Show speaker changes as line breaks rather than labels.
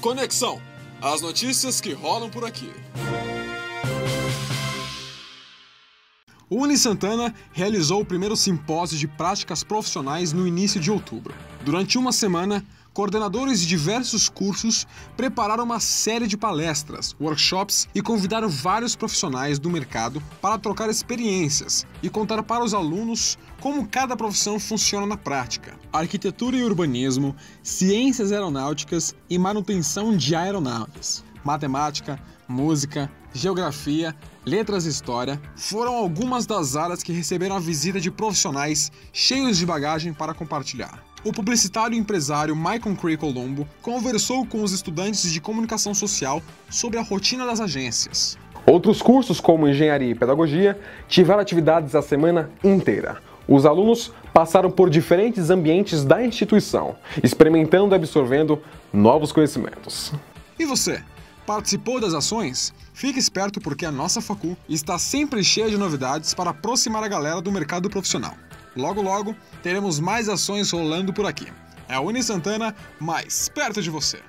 Conexão. As notícias que rolam por aqui. O Uni Santana realizou o primeiro simpósio de práticas profissionais no início de outubro. Durante uma semana, coordenadores de diversos cursos prepararam uma série de palestras, workshops e convidaram vários profissionais do mercado para trocar experiências e contar para os alunos como cada profissão funciona na prática. Arquitetura e urbanismo, ciências aeronáuticas e manutenção de aeronaves, matemática, música, geografia, letras e história foram algumas das áreas que receberam a visita de profissionais cheios de bagagem para compartilhar. O publicitário e empresário Michael Cray Colombo conversou com os estudantes de comunicação social sobre a rotina das agências.
Outros cursos, como engenharia e pedagogia, tiveram atividades a semana inteira. Os alunos passaram por diferentes ambientes da instituição, experimentando e absorvendo novos conhecimentos.
E você? Participou das ações? Fique esperto porque a nossa facul está sempre cheia de novidades para aproximar a galera do mercado profissional. Logo logo teremos mais ações rolando por aqui. É a Uni Santana mais perto de você.